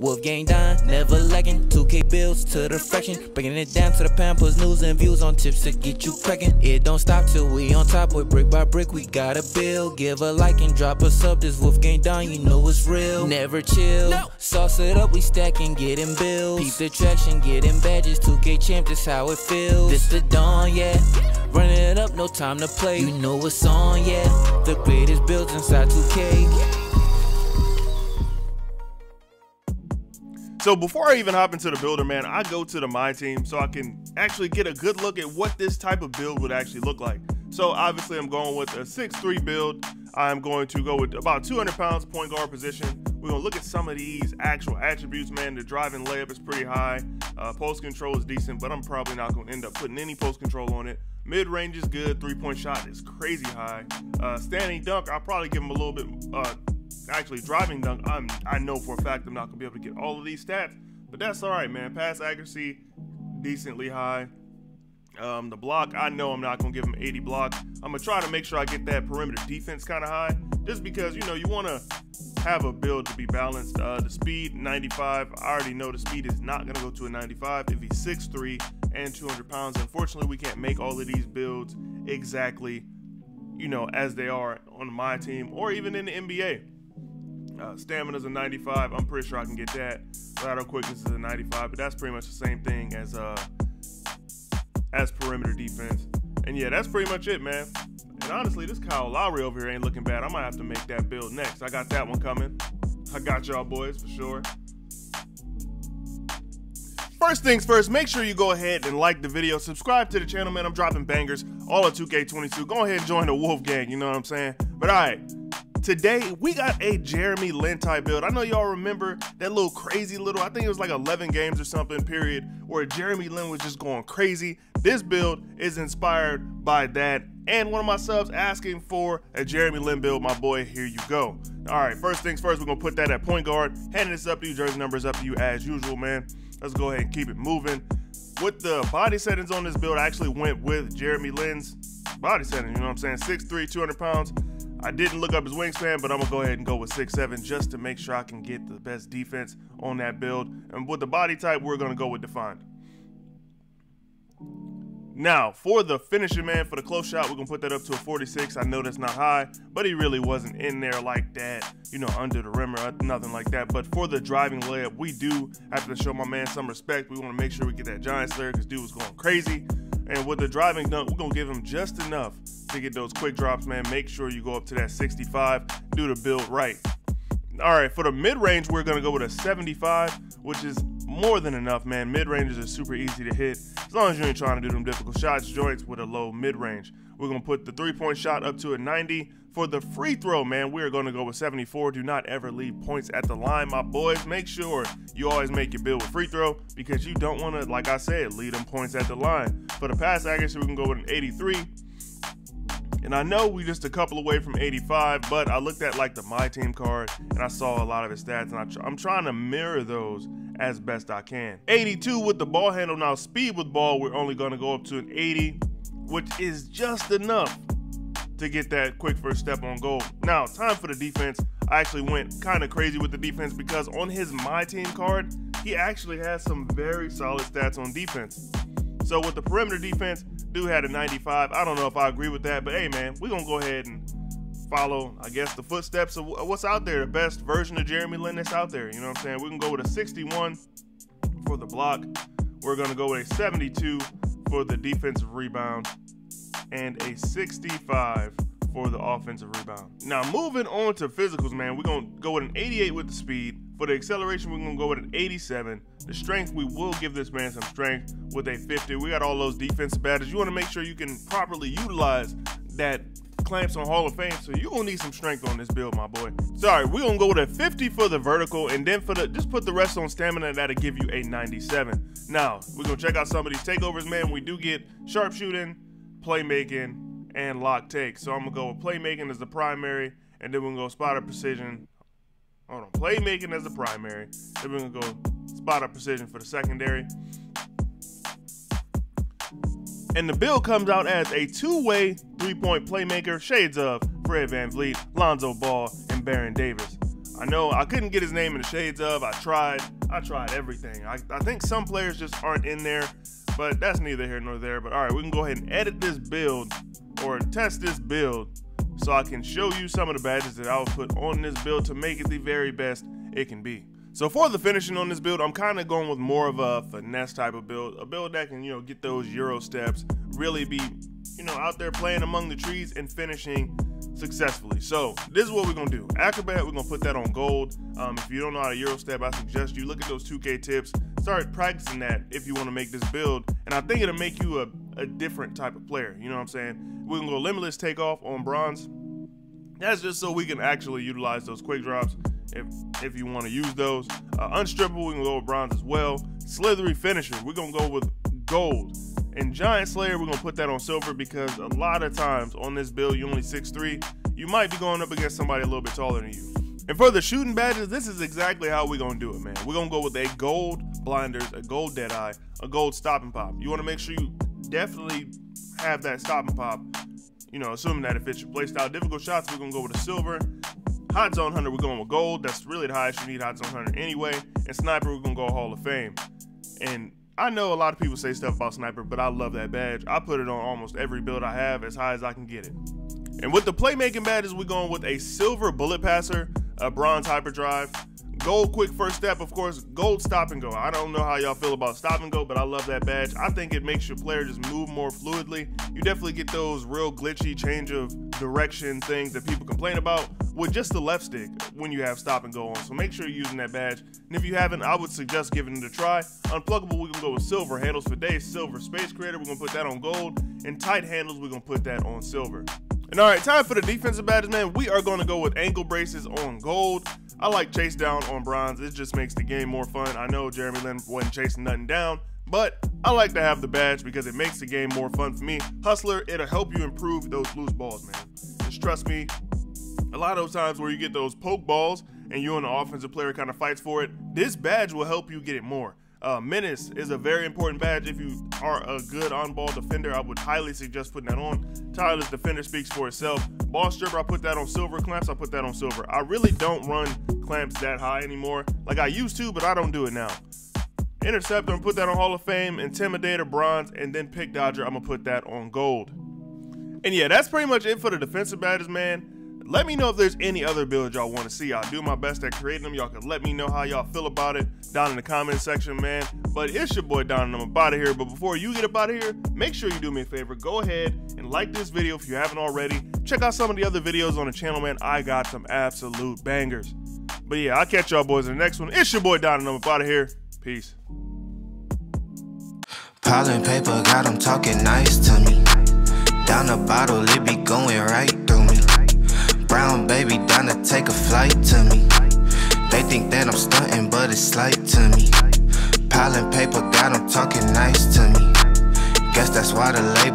Wolfgang Don, never lagging. 2K bills to the fraction. Bringing it down to the pampers, news and views on tips to get you cracking. It don't stop till we on top with brick by brick. We gotta build. Give a like and drop a sub. This Wolfgang Don, you know it's real. Never chill. Sauce it up, we stacking, getting bills. Peep the traction, getting badges. 2K champ, this how it feels. This the dawn, yeah. Running it up, no time to play. You know it's on, yeah. The greatest builds inside 2K. So before I even hop into the builder, man, I go to the My Team so I can actually get a good look at what this type of build would actually look like. So obviously I'm going with a 6'3 build. I'm going to go with about 200 pounds point guard position. We're gonna look at some of these actual attributes, man. The driving layup is pretty high. Uh, post control is decent, but I'm probably not gonna end up putting any post control on it. Mid range is good. Three point shot is crazy high. Uh, standing dunk, I'll probably give him a little bit uh, actually driving dunk, I'm I know for a fact I'm not gonna be able to get all of these stats, but that's all right, man. Pass accuracy, decently high. Um, the block, I know I'm not gonna give him 80 block. I'm gonna try to make sure I get that perimeter defense kind of high, just because you know you want to have a build to be balanced. Uh, the speed 95. I already know the speed is not gonna go to a 95 if he's 6'3 and 200 pounds. Unfortunately, we can't make all of these builds exactly, you know, as they are on my team or even in the NBA. Uh, stamina's a 95. I'm pretty sure I can get that. Lateral quickness is a 95, but that's pretty much the same thing as uh as perimeter defense. And yeah, that's pretty much it, man. And honestly, this Kyle Lowry over here ain't looking bad. I might have to make that build next. I got that one coming. I got y'all boys for sure. First things first, make sure you go ahead and like the video, subscribe to the channel, man. I'm dropping bangers all of 2K22. Go ahead and join the Wolf Gang, you know what I'm saying? But all right, Today, we got a Jeremy Lin type build. I know y'all remember that little crazy little, I think it was like 11 games or something period, where Jeremy Lin was just going crazy. This build is inspired by that. And one of my subs asking for a Jeremy Lin build, my boy, here you go. All right, first things first, we're gonna put that at point guard. Handing this up to you, jersey numbers up to you as usual, man. Let's go ahead and keep it moving. With the body settings on this build, I actually went with Jeremy Lin's body setting, you know what I'm saying? 6'3", 200 pounds. I didn't look up his wingspan, but I'm gonna go ahead and go with six seven just to make sure I can get the best defense on that build. And with the body type, we're gonna go with defined. Now, for the finishing man, for the close shot, we're gonna put that up to a 46. I know that's not high, but he really wasn't in there like that, you know, under the rim or nothing like that. But for the driving layup, we do have to show my man some respect. We wanna make sure we get that giant slayer because dude was going crazy. And with the driving dunk, we're gonna give him just enough to get those quick drops, man. Make sure you go up to that 65, do the build right. All right, for the mid range, we're gonna go with a 75, which is more than enough, man. Mid ranges are super easy to hit as long as you ain't trying to do them difficult shots, joints with a low mid range. We're gonna put the three point shot up to a 90. For the free throw, man, we're gonna go with 74. Do not ever leave points at the line, my boys. Make sure you always make your build with free throw because you don't wanna, like I said, lead them points at the line. For the pass accuracy, we can go with an 83. And I know we just a couple away from 85, but I looked at like the My Team card and I saw a lot of his stats, and I I'm trying to mirror those as best I can. 82 with the ball handle. Now, speed with ball, we're only going to go up to an 80, which is just enough to get that quick first step on goal. Now, time for the defense. I actually went kind of crazy with the defense because on his My Team card, he actually has some very solid stats on defense. So with the perimeter defense, dude had a 95. I don't know if I agree with that, but hey, man, we're to go ahead and follow, I guess, the footsteps of what's out there, the best version of Jeremy Lin that's out there. You know what I'm saying? We can go with a 61 for the block. We're going to go with a 72 for the defensive rebound and a 65 for the offensive rebound. Now, moving on to physicals, man, we're going to go with an 88 with the speed. For the acceleration, we're going to go with an 87. The strength, we will give this man some strength with a 50. We got all those defensive badges. You want to make sure you can properly utilize that clamps on Hall of Fame, so you're gonna need some strength on this build, my boy. Sorry, we're gonna go with a 50 for the vertical, and then for the just put the rest on stamina, that'll give you a 97. Now, we're gonna check out some of these takeovers, man. We do get sharpshooting, playmaking, and lock take. So I'm gonna go with playmaking as the primary, and then we're gonna go spot up precision. Hold on, playmaking as the primary. Then we're gonna go spot up precision for the secondary. And the bill comes out as a two-way three-point playmaker, shades of Fred VanVleet, Lonzo Ball, and Baron Davis. I know I couldn't get his name in the shades of. I tried. I tried everything. I, I think some players just aren't in there, but that's neither here nor there. But all right, we can go ahead and edit this build or test this build so I can show you some of the badges that I will put on this build to make it the very best it can be. So for the finishing on this build, I'm kind of going with more of a finesse type of build, a build that can, you know, get those Euro steps, really be, you know, out there playing among the trees and finishing successfully. So this is what we're gonna do. Acrobat, we're gonna put that on gold. Um, if you don't know how to Euro step, I suggest you look at those 2K tips, start practicing that if you wanna make this build. And I think it'll make you a, a different type of player. You know what I'm saying? We're gonna go limitless takeoff on bronze. That's just so we can actually utilize those quick drops if if you want to use those. Uh, unstrippable, we can go with bronze as well. Slithery finisher, we're gonna go with gold. And Giant Slayer, we're gonna put that on silver because a lot of times on this build, you only 6'3", you might be going up against somebody a little bit taller than you. And for the shooting badges, this is exactly how we're gonna do it, man. We're gonna go with a gold blinders, a gold deadeye, a gold stop and pop. You wanna make sure you definitely have that stop and pop, you know, assuming that it fits your playstyle. Difficult shots, we're gonna go with a silver. Hot Zone Hunter, we're going with gold. That's really the highest you need Hot Zone Hunter anyway. And Sniper, we're gonna go Hall of Fame. And I know a lot of people say stuff about Sniper, but I love that badge. I put it on almost every build I have as high as I can get it. And with the playmaking badges, we're going with a silver bullet passer, a bronze hyperdrive, gold quick first step, of course, gold stop and go. I don't know how y'all feel about stop and go, but I love that badge. I think it makes your player just move more fluidly. You definitely get those real glitchy change of direction things that people complain about with just the left stick when you have stop and go on. So make sure you're using that badge. And if you haven't, I would suggest giving it a try. Unpluggable, we can go with silver. Handles for days, silver. Space Creator, we're gonna put that on gold. And tight handles, we're gonna put that on silver. And all right, time for the defensive badges, man. We are gonna go with ankle braces on gold. I like chase down on bronze. It just makes the game more fun. I know Jeremy Lin wasn't chasing nothing down, but I like to have the badge because it makes the game more fun for me. Hustler, it'll help you improve those loose balls, man. Just trust me, a lot of times where you get those poke balls and you and the offensive player kind of fights for it, this badge will help you get it more. Uh, Menace is a very important badge if you are a good on-ball defender. I would highly suggest putting that on. Tireless defender speaks for itself. Ball stripper, I put that on silver. Clamps, I put that on silver. I really don't run clamps that high anymore. Like I used to, but I don't do it now. Interceptor, I'm put that on Hall of Fame. Intimidator, bronze, and then Pick Dodger, I'm gonna put that on gold. And yeah, that's pretty much it for the defensive badges, man. Let me know if there's any other builds y'all want to see. I'll do my best at creating them. Y'all can let me know how y'all feel about it down in the comment section, man. But it's your boy Don, and I'm about here. But before you get up out of here, make sure you do me a favor. Go ahead and like this video if you haven't already. Check out some of the other videos on the channel, man. I got some absolute bangers. But yeah, I'll catch y'all boys in the next one. It's your boy Don, and I'm about here. Peace. Piling paper, got them talking nice to me. Down the bottle, it be going right. Brown baby down to take a flight to me. They think that I'm stunting, but it's slight to me. Piling paper got them talking nice to me. Guess that's why the label.